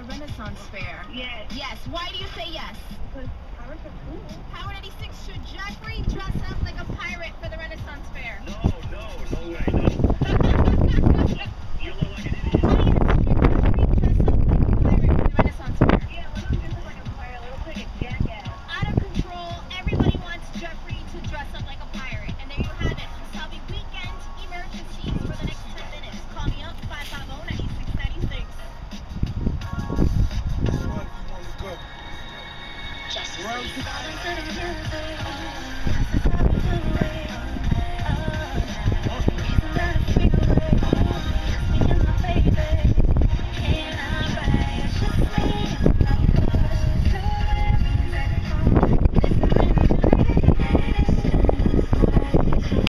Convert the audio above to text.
a Renaissance fair? Yes. Yes. Why do you say yes? Because pirates are cool. Howard Justice League.